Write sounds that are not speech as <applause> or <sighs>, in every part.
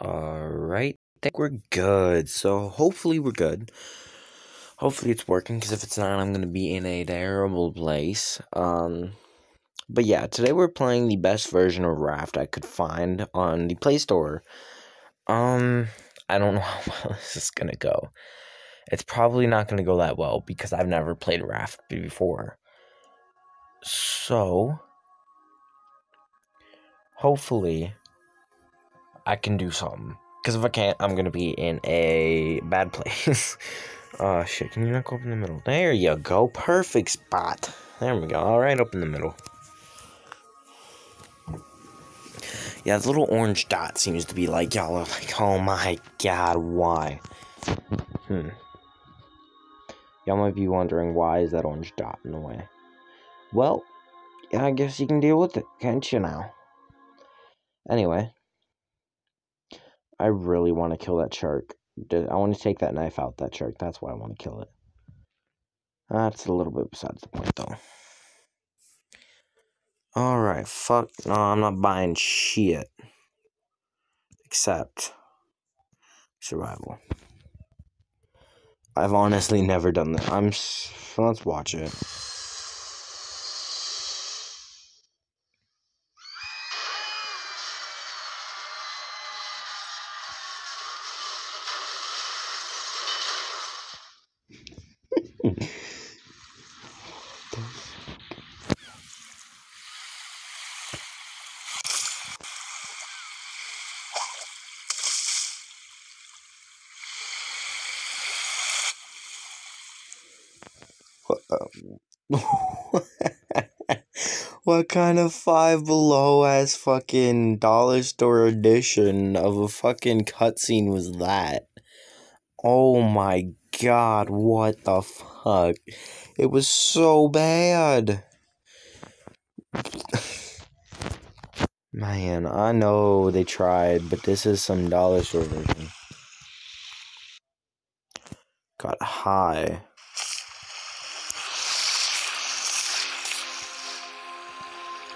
Alright, I think we're good. So hopefully we're good. Hopefully it's working, because if it's not, I'm gonna be in a terrible place. Um, but yeah, today we're playing the best version of Raft I could find on the Play Store. Um, I don't know <laughs> how well this is gonna go. It's probably not gonna go that well because I've never played Raft before. So, hopefully, I can do something. Because if I can't, I'm gonna be in a bad place. <laughs> oh shit, can you not go up in the middle? There you go. Perfect spot. There we go. Alright, up in the middle. Yeah, the little orange dot seems to be like, y'all are like, oh my god, why? Hmm. Y'all might be wondering, why is that orange dot in the way? Well, I guess you can deal with it, can't you now? Anyway. I really want to kill that shark. I want to take that knife out that shark. That's why I want to kill it. That's a little bit besides the point, though. Alright, fuck. No, I'm not buying shit. Except survival. I've honestly never done that. I'm. Let's watch it. What kind of five below ass fucking dollar store edition of a fucking cutscene was that? Oh my god, what the fuck? It was so bad. Man, I know they tried, but this is some dollar store version. Got high.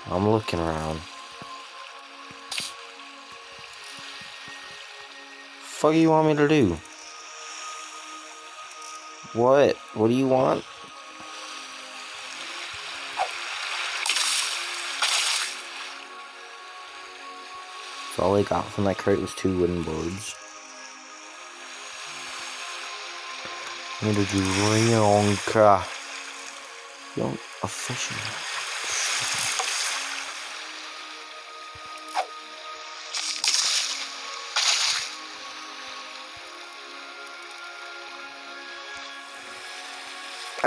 I'm looking around. Fuck you want me to do? What? What do you want? So all I got from that crate was two wooden boards. I'm gonna do young, young official.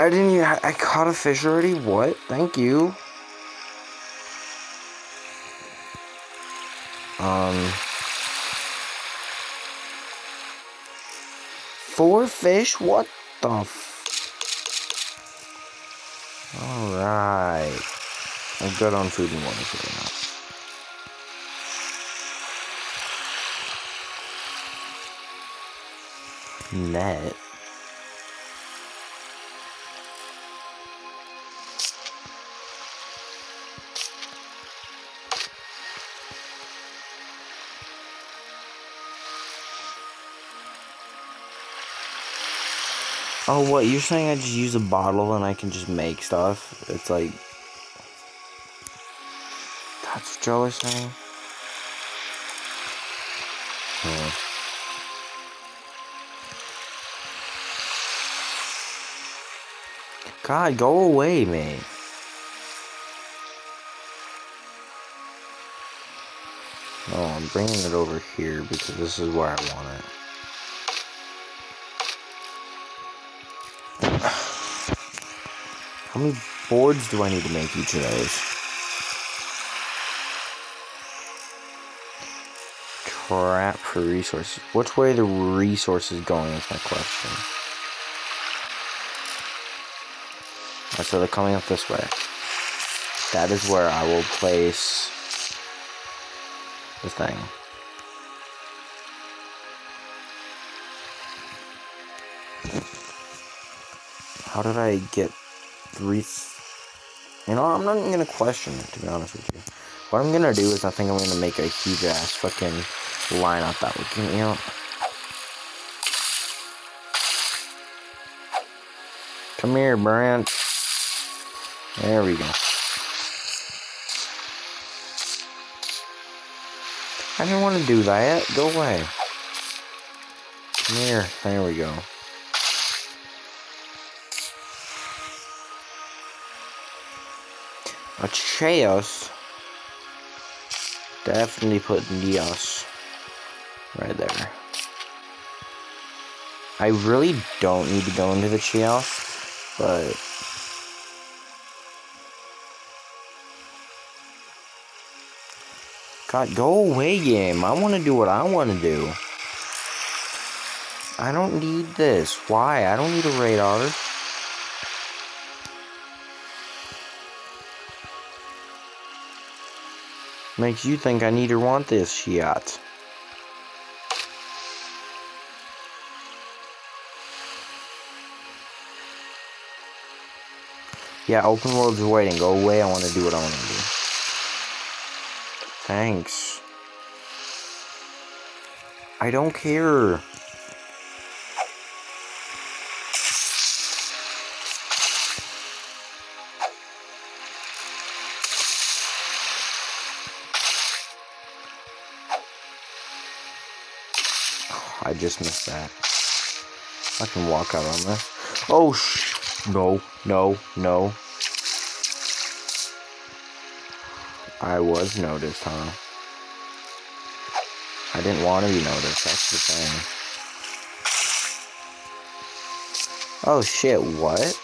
I didn't even, I caught a fish already? What? Thank you. Um. Four fish? What the Alright. I'm good on food and water right now. Net. Oh, what? You're saying I just use a bottle and I can just make stuff? It's like... That's what Joe was saying? Hmm. God, go away, man. Oh, I'm bringing it over here because this is where I want it. Many boards do I need to make each of those? Crap for resources. Which way the resources going is my question. Right, so they're coming up this way. That is where I will place the thing. How did I get three. You know, I'm not even gonna question it, to be honest with you. What I'm gonna do is I think I'm gonna make a huge ass fucking lineup that can, you know. Come here, Brent. There we go. I didn't want to do that. Go away. Come here. There we go. A Chaos. Definitely put Neos right there. I really don't need to go into the Chaos, but God, go away, game. I want to do what I want to do. I don't need this. Why? I don't need a radar. Makes you think I need or want this shit. Yeah, open world's waiting. Go away. I want to do what I want to do. Thanks. I don't care. Just missed that. I can walk out on this. Oh, sh! No, no, no. I was noticed, huh? I didn't want to be noticed, that's the thing. Oh shit, what?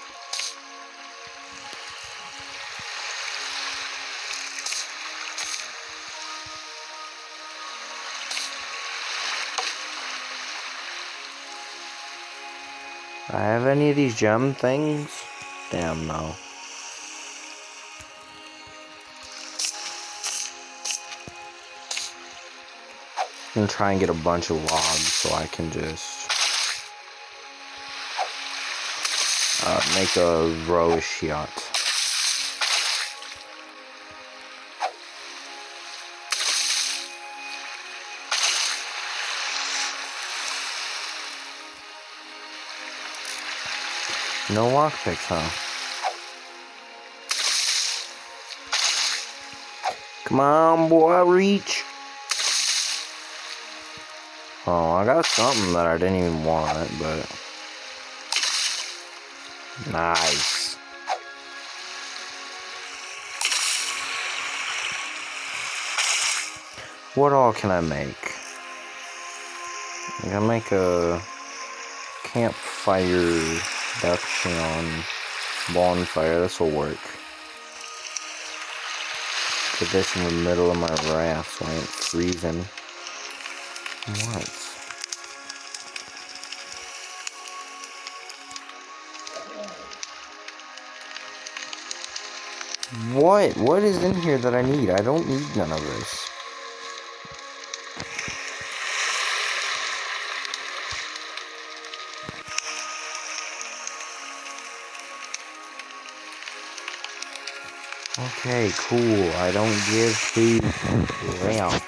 I have any of these gem things? Damn no. I'm gonna try and get a bunch of logs so I can just uh, make a row shot. No lockpicks, huh? Come on, boy, reach. Oh, I got something that I didn't even want, but... Nice. What all can I make? I can make a campfire reduction on bonfire. This will work. Put this in the middle of my raft so I ain't freezing. What? What? What is in here that I need? I don't need none of this. Okay, cool. I don't give two ramps.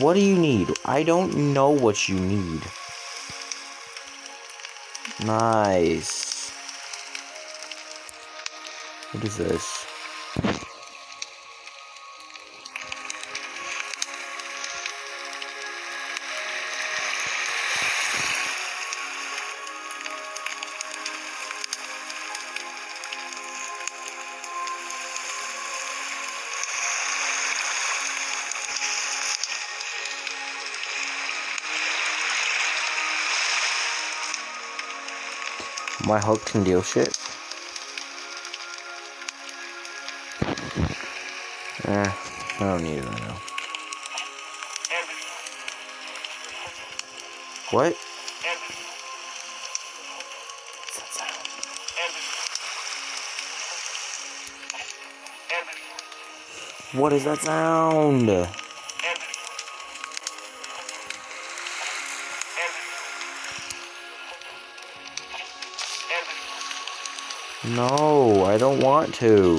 What do you need? I don't know what you need. Nice. What is this? My hook can deal shit. Eh, I don't need it right now. What? What is that sound? No, I don't want to.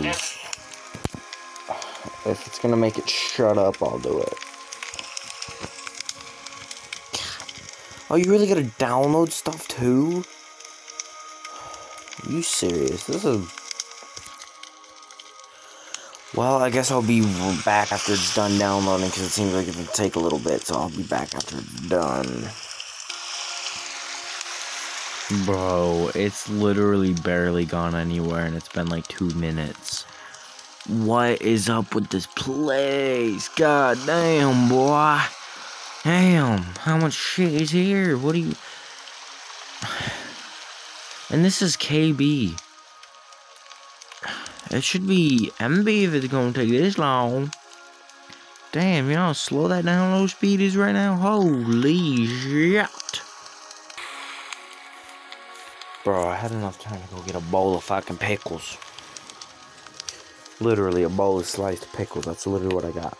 If it's gonna make it shut up, I'll do it. Oh, you really gotta download stuff too? Are you serious? This is. Well, I guess I'll be back after it's done downloading because it seems like it'll take a little bit, so I'll be back after it's done. Bro, it's literally barely gone anywhere and it's been like two minutes. What is up with this place? God damn, boy. Damn, how much shit is here? What do you. <sighs> And this is KB. It should be MB if it's gonna take this long. Damn, you know slow that down download speed is right now? Holy shit. Bro, I had enough time to go get a bowl of fucking pickles. Literally a bowl of sliced pickles. That's literally what I got.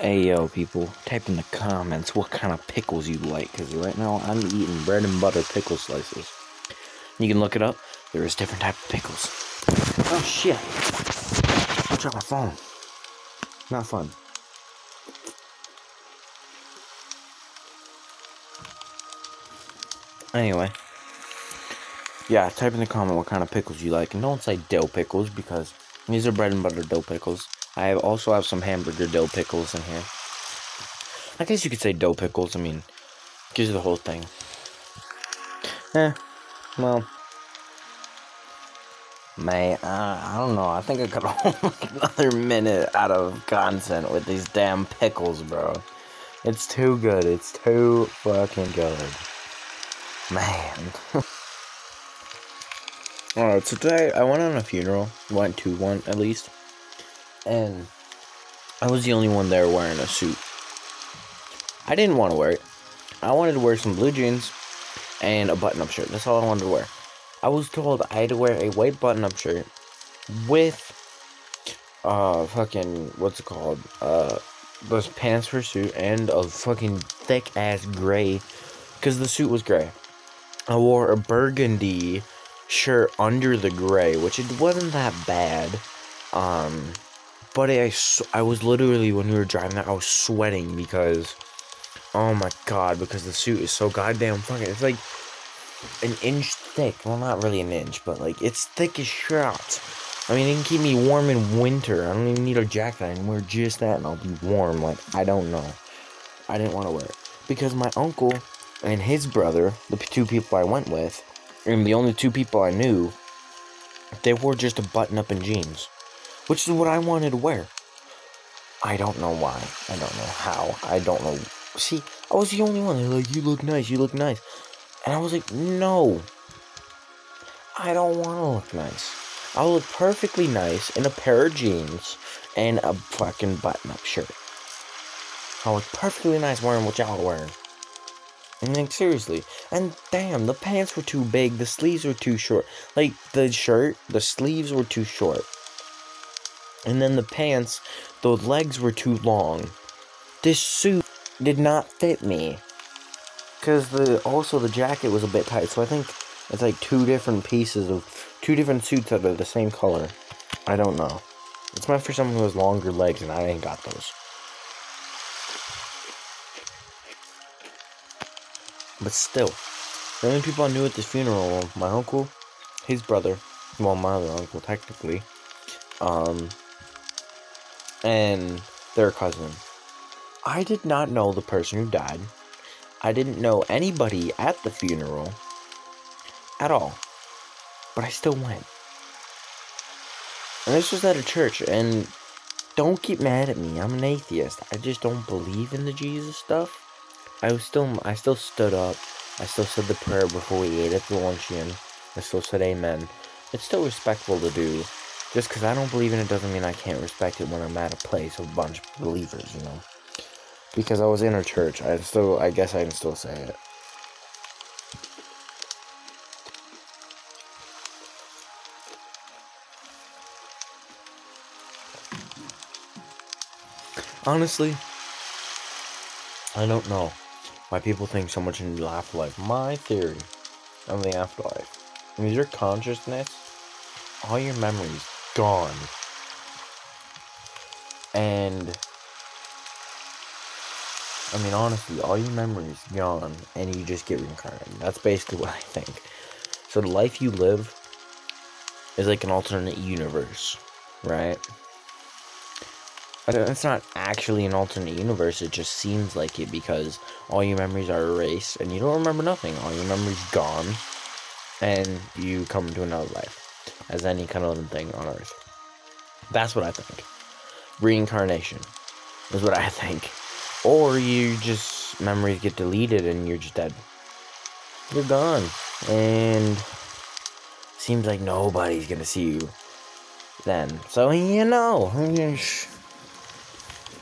Hey yo, people, type in the comments what kind of pickles you like, because right now I'm eating bread and butter pickle slices. You can look it up. There is different type of pickles. Oh shit! I dropped my phone. Not fun. Anyway. Yeah, type in the comment what kind of pickles you like. And don't say dill pickles because these are bread and butter dill pickles. I also have some hamburger dill pickles in here. I guess you could say dill pickles. I mean, gives you the whole thing. Eh, well. Man, uh, I don't know. I think I could <laughs> hold another minute out of content with these damn pickles, bro. It's too good. It's too fucking good. Man. <laughs> Alright, so today I went on a funeral. Went to one, at least. And I was the only one there wearing a suit. I didn't want to wear it. I wanted to wear some blue jeans and a button up shirt. That's all I wanted to wear. I was told I had to wear a white button up shirt with uh fucking what's it called? Uh those pants for suit and a fucking thick ass gray because the suit was gray. I wore a burgundy shirt under the gray, which it wasn't that bad. Um but I, I was literally when we were driving that I was sweating because oh my god because the suit is so goddamn fucking it's like an inch thick. Well, not really an inch, but like it's thick as shit. I mean, it can keep me warm in winter. I don't even need a jacket. I can wear just that and I'll be warm. Like, I don't know. I didn't want to wear it. Because my uncle and his brother, the two people I went with, and the only two people I knew, they wore just a button up and jeans. Which is what I wanted to wear. I don't know why. I don't know how. I don't know. See, I was the only one. They're like, you look nice, you look nice. And I was like, no. I don't want to look nice. I'll look perfectly nice in a pair of jeans and a fucking button up shirt. I look perfectly nice wearing what y'all are wearing. Like, seriously. And damn, the pants were too big, the sleeves were too short. Like, the shirt, the sleeves were too short. And then the pants, the legs were too long. This suit did not fit me. Because the also the jacket was a bit tight, so I think it's like two different pieces of two different suits that are the same color. I don't know. It's meant for someone who has longer legs, and I ain't got those. But still, the only people I knew at this funeral were my uncle, his brother, well, my other uncle technically, um, and their cousin. I did not know the person who died. I didn't know anybody at the funeral at all. But I still went. And this was at a church, and don't get mad at me. I'm an atheist. I just don't believe in the Jesus stuff. I was still I still stood up. I still said the prayer before we ate at the luncheon. I still said amen. It's still respectful to do. Just because I don't believe in it doesn't mean I can't respect it when I'm at a place of a bunch of believers, you know because I was in a church. I still, I guess I can still say it. Honestly, I don't know why people think so much in the afterlife. My theory of the afterlife is your consciousness, all your memories gone. And I mean honestly, all your memories gone and you just get reincarnated. That's basically <laughs> what I think. So the life you live is like an alternate universe, right? It's not actually an alternate universe, it just seems like it because all your memories are erased and you don't remember nothing. All your memories gone and you come to another life as any kind of living thing on earth. That's what I think. Reincarnation is what I think. Or you just memories get deleted and you're just dead. You're gone. And seems like nobody's gonna see you then. So you know.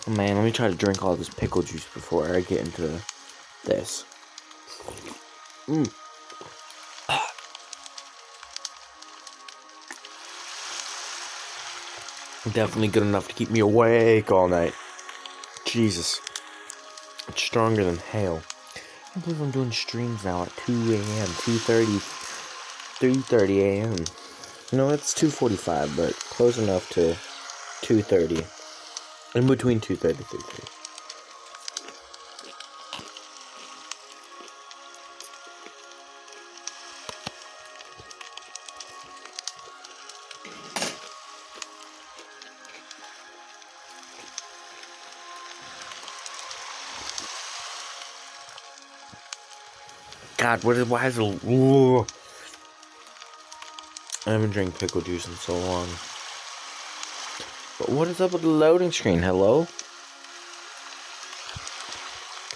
Oh man, let me try to drink all this pickle juice before I get into this. Mm. Definitely good enough to keep me awake all night. Jesus. It's stronger than hell. I believe I'm doing streams now at 2 a.m., 2.30, 3.30 a.m. No, it's 2.45, but close enough to 2.30. In between 2.30 and 3.30. God, what is why is it? I haven't drank pickle juice in so long. What is up with the loading screen? Hello?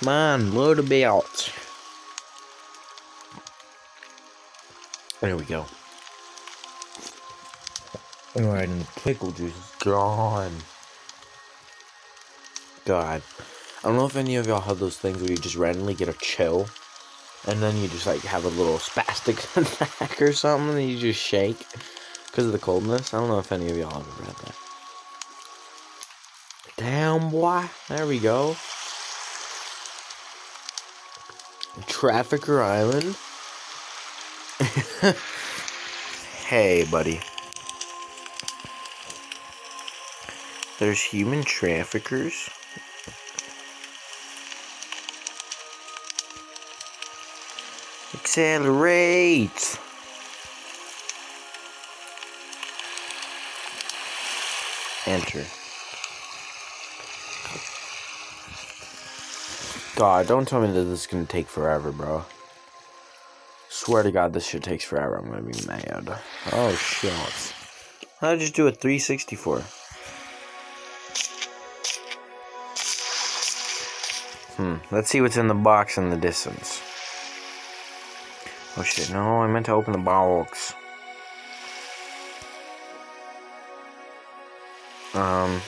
Come on, load a belt. There we go. Alright, and the pickle juice is gone. God. I don't know if any of y'all have those things where you just randomly get a chill and then you just like have a little spastic <laughs> attack or something and you just shake because of the coldness. I don't know if any of y'all have ever had that. Damn, boy. There we go. Trafficker Island. <laughs> hey, buddy. There's human traffickers. Accelerate! Enter. God, don't tell me that this is gonna take forever, bro. Swear to God, this shit takes forever. I'm gonna be mad. Oh shit! How'd I just do a 364? Hmm. Let's see what's in the box in the distance. Oh shit, no, I meant to open the box. Um.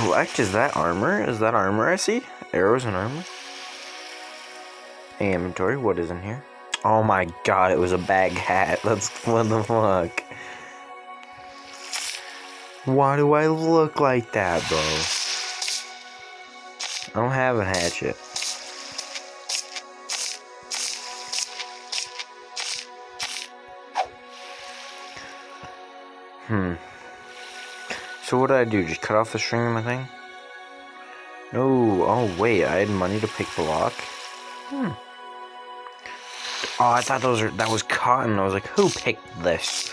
Collect, is that armor? Is that armor I see? Arrows and armor? Hey, Inventory, what is in here? Oh my god, it was a bag hat. <laughs> That's what the fuck. Why do I look like that, bro? I don't have a hatchet. Hmm. So what did I do? Just cut off the string of my thing? No. Oh, wait. I had money to pick the lock? Hmm. Oh, I thought those were, that was cotton. I was like, who picked this?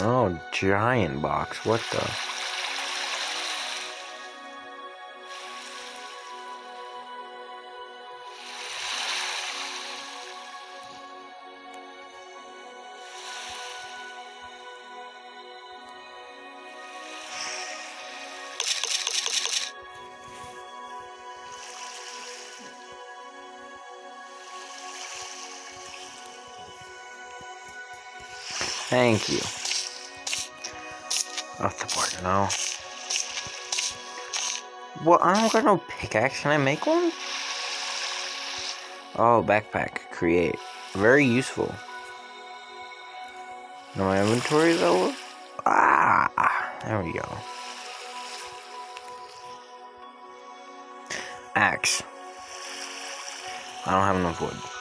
Oh, giant box. What the? Thank you. Off the board now. Well, I don't got no pickaxe. Can I make one? Oh, backpack. Create. Very useful. Now my inventory though. Ah, there we go. Axe. I don't have enough wood.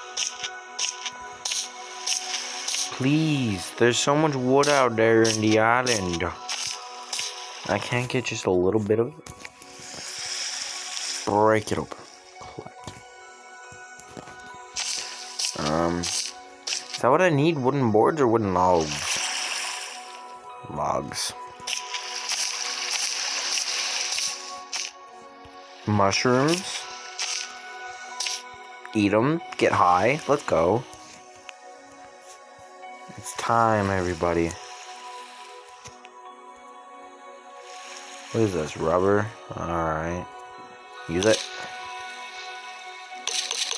Please, there's so much wood out there in the island. I can't get just a little bit of it. Break it open. Collect. Um, is that what I need? Wooden boards or wooden logs? Logs. Mushrooms. Eat them. Get high. Let's go. Time, everybody. What is this? Rubber? Alright. Use it.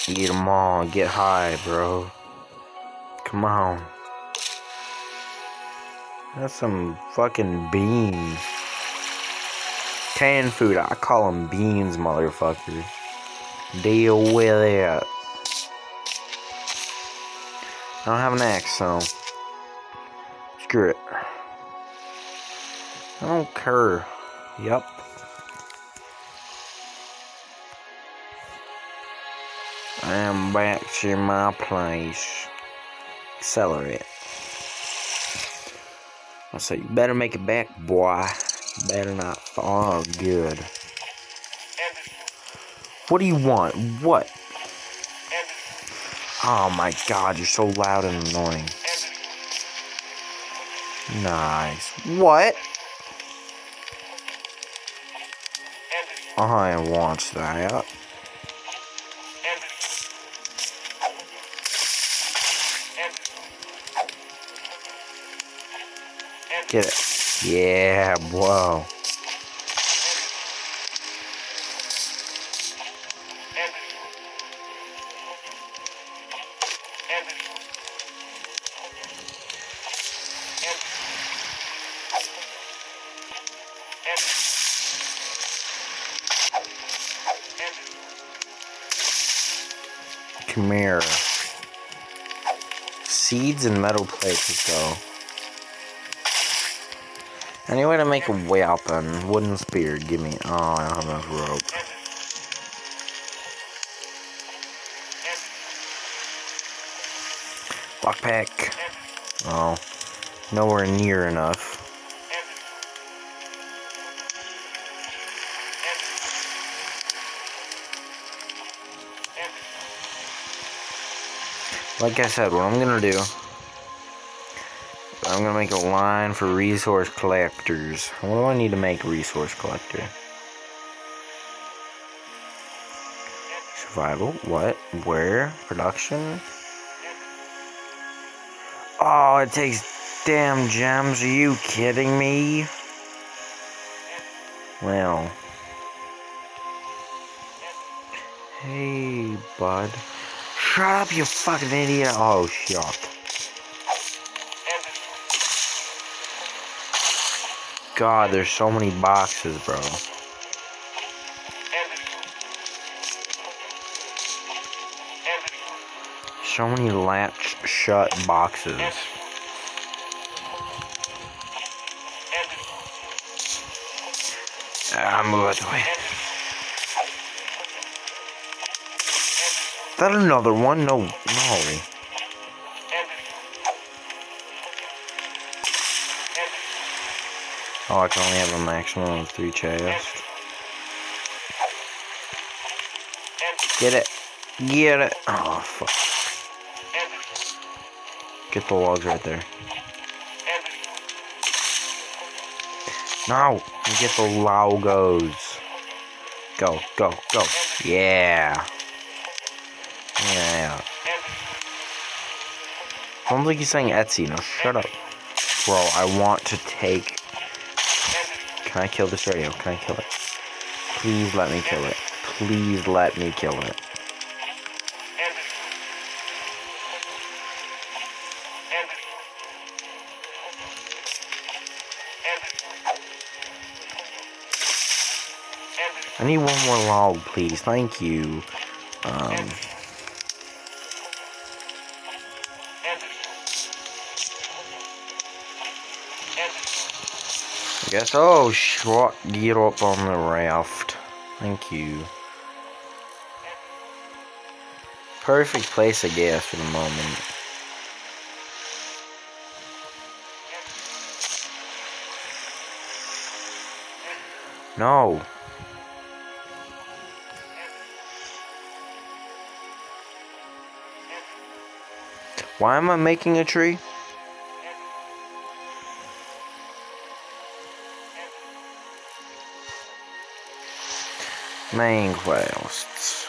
Eat them all. Get high, bro. Come on. That's some fucking beans. Canned food. I call them beans, motherfucker. Deal with it. I don't have an axe, so. Screw it. I don't care. Yep. I am back to my place. Accelerate. I say, you better make it back, boy. You better not. Oh, good. What do you want? What? Oh my god, you're so loud and annoying. Nice. What? I want that. Get it. Yeah, whoa. Here. Seeds and metal plates, let's go. Any way to make a weapon? Wooden spear, give me. Oh, I don't have enough rope. Lockpick. Oh, nowhere near enough. Like I said, what I'm gonna do, I'm gonna make a line for resource collectors. What do I need to make resource collector? Survival? What? Where? Production? Oh, it takes damn gems. Are you kidding me? Well. Hey, bud. Shut up, you fucking idiot. Oh, shit. God, there's so many boxes, bro. So many latched shut boxes. Ah, move out the way. That another one? No, no. Oh, I can only have a maximum of three chests. Get it. Get it. Oh, fuck. Get the logs right there. No! Get the logos. Go, go, go. Yeah. Don't think he's saying Etsy. Now shut up. Bro, I want to take... Can I kill this radio? Can I kill it? Please let me kill it. Please let me kill it. I need one more log, please. Thank you. Um... Guess, oh, shot, get up on the raft. Thank you. Perfect place, I guess, for the moment. No. Why am I making a tree? Main quests.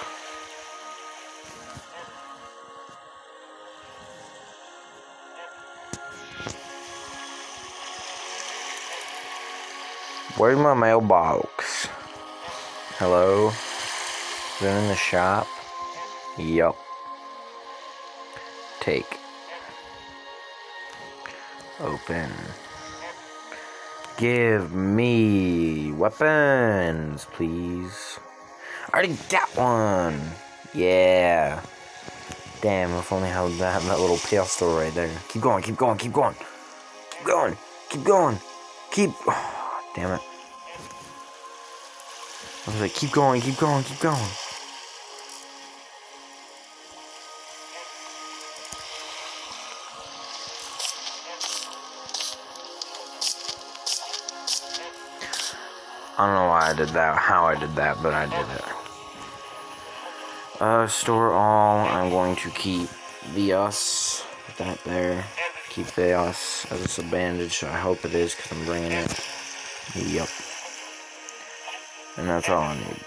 Where's my mailbox? Hello? Is it in the shop? Yup. Take. Open. Give me weapons, please. I already got one. Yeah. Damn, if only I had that, that little pistol right there. Keep going, keep going, keep going. Keep going, keep going. Keep. Oh, <sighs> damn it. I was like, keep going, keep going, keep going. I don't know why I did that, how I did that, but I did it. Uh, store all. I'm going to keep the us. Put that there. Keep the us as it's a bandage. I hope it is because I'm bringing it. Yep. And that's all I need.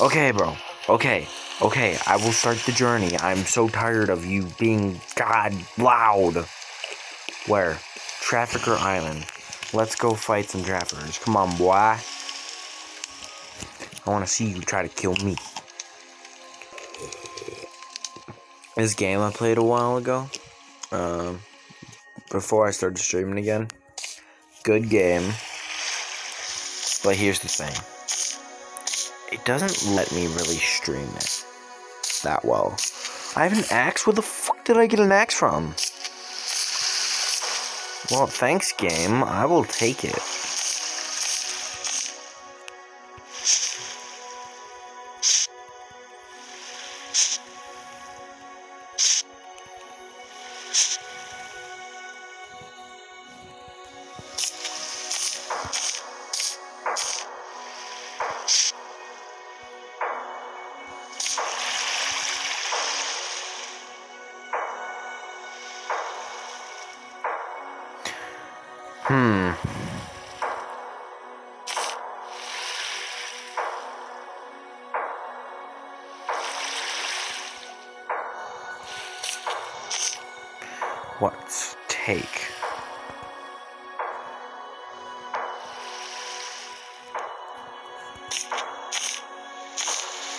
Okay, bro. Okay. Okay, I will start the journey. I'm so tired of you being god loud. Where? Trafficker Island. Let's go fight some traffickers. Come on, boy. I want to see you try to kill me. This game I played a while ago, um, before I started streaming again. Good game. But here's the thing. It doesn't let me really stream it that well. I have an axe? Where the fuck did I get an axe from? Well, thanks, game. I will take it.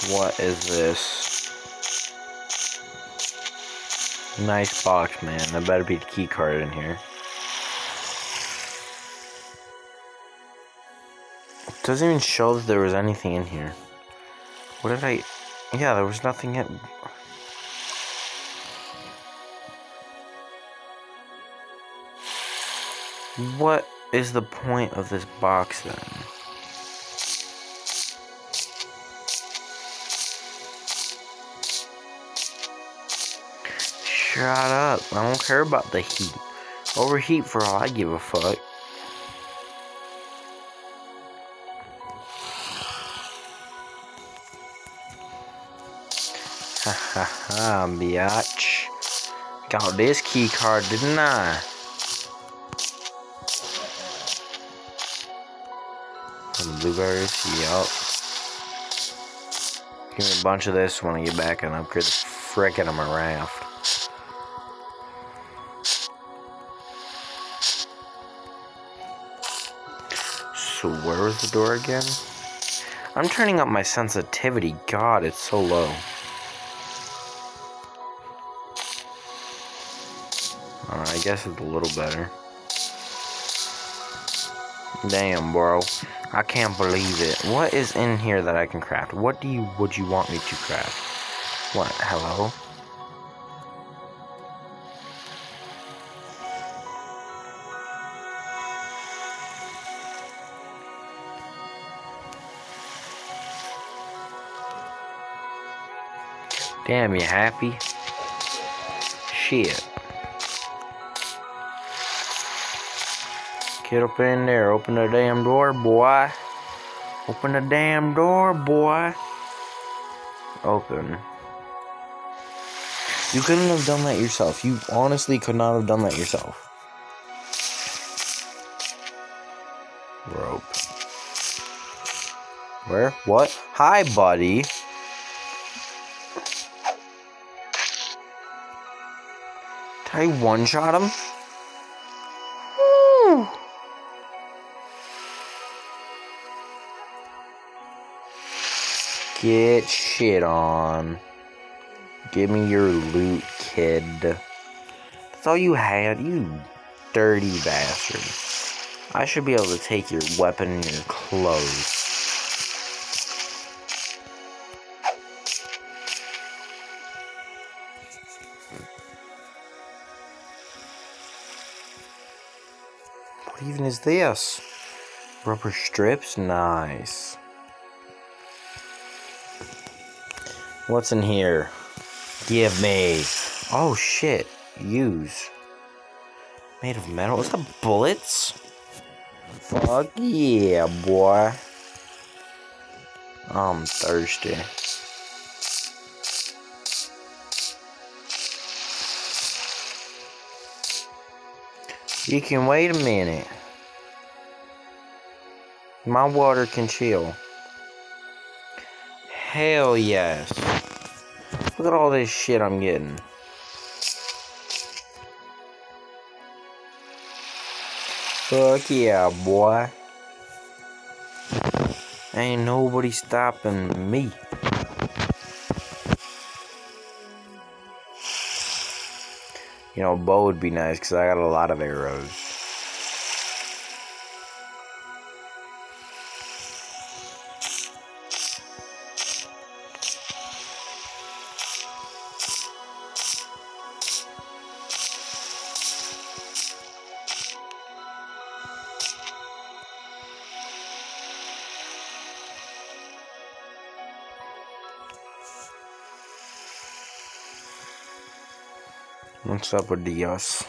What is this? Nice box, man. There better be the key card in here. doesn't even show that there was anything in here. What did I... Yeah, there was nothing in... What is the point of this box then? Shut up. I don't care about the heat. Overheat for all I give a fuck. Ha ha ha, biatch. Got this key card, didn't I? Some blueberries, yup. Give me a bunch of this when I get back and upgrade the frick out of my raft. So where was the door again? I'm turning up my sensitivity. God, it's so low. I guess it's a little better. Damn, bro. I can't believe it. What is in here that I can craft? What do you would you want me to craft? What? Hello? Damn, you happy? Shit. Get up in there. Open the damn door, boy. Open the damn door, boy. Open. You couldn't have done that yourself. You honestly could not have done that yourself. Rope. Where? What? Hi, buddy. I one shot him? Woo. Get shit on. Give me your loot, kid. That's all you had, you dirty bastard. I should be able to take your weapon and your clothes. Even is this? Rubber strips? Nice. What's in here? Give me. Oh shit. Use. Made of metal? Is that bullets? Fuck yeah, boy. I'm thirsty. You can wait a minute. My water can chill. Hell yes. Look at all this shit I'm getting. Fuck yeah, boy. Ain't nobody stopping me. You know, a bow would be nice because I got a lot of arrows. What's Dios?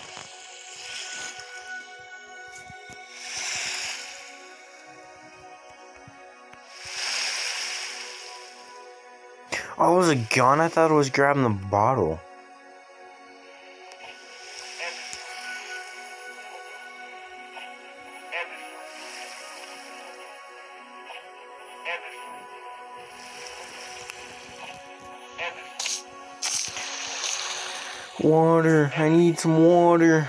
Oh, it was a gun? I thought it was grabbing the bottle. Water. I need some water.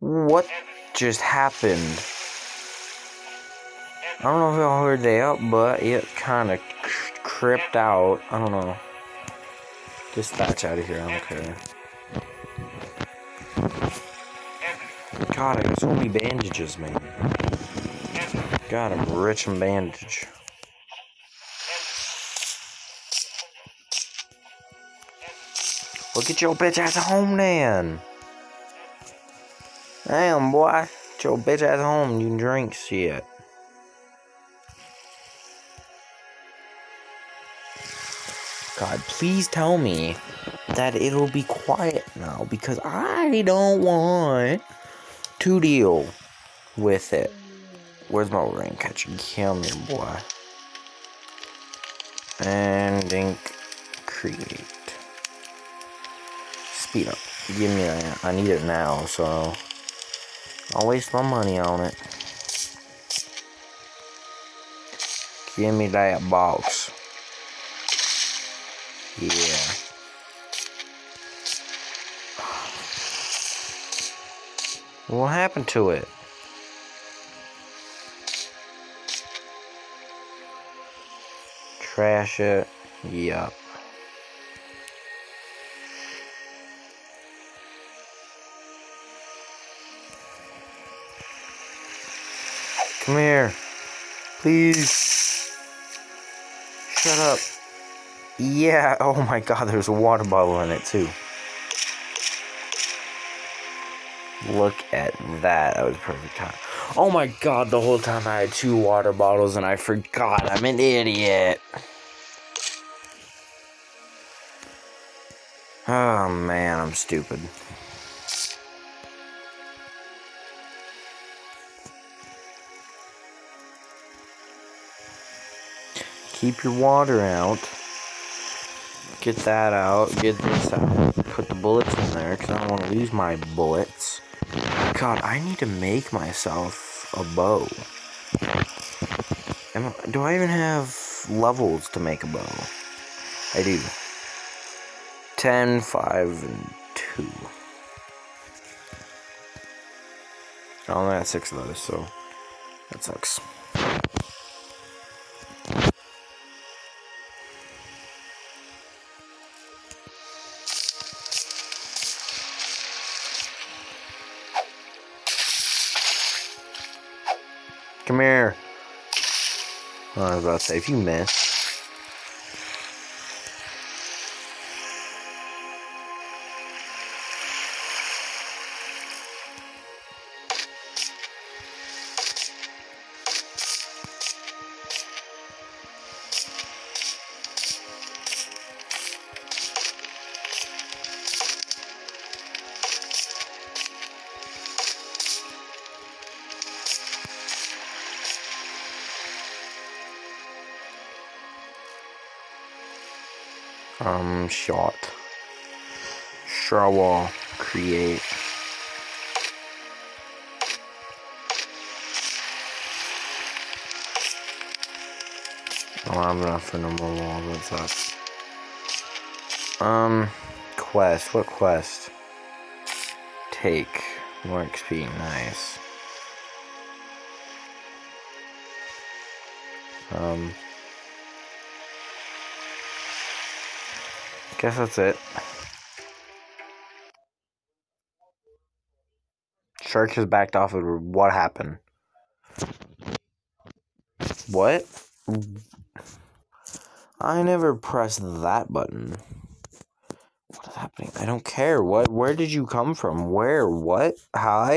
What just happened? I don't know if y'all heard that, but it kind of crept out. I don't know. Dispatch out of here. I don't care. God, I so many bandages, man. God, I'm rich in bandage. Well, get your bitch ass home then. Damn, boy. Get your bitch ass home. You can drink shit. God, please tell me that it'll be quiet now because I don't want to deal with it. Where's my ring catcher? Come here, boy. And ink create. Speed up. Give me that. I need it now, so I'll waste my money on it. Give me that box. Yeah. What happened to it? Trash it. Yup. Come here. Please. Shut up. Yeah, <laughs> oh my god, there's a water bottle in it too. Look at that. That was perfect time. Oh my god, the whole time I had two water bottles and I forgot. I'm an idiot. Oh man, I'm stupid. Keep your water out. Get that out. Get this out. Put the bullets in there because I don't want to lose my bullets. God, I need to make myself a bow. Am do I even have levels to make a bow? I do. 10, 5, and 2. I only got 6 of those, so that sucks. About say, if you miss. Um, shot. Shower. Create. I don't for no more walls, that sucks. Um, quest. What quest? Take. More XP. Nice. Um... Guess that's it. Shark has backed off of what happened? What? I never pressed that button. What is happening? I don't care. What? Where did you come from? Where? What? Hi?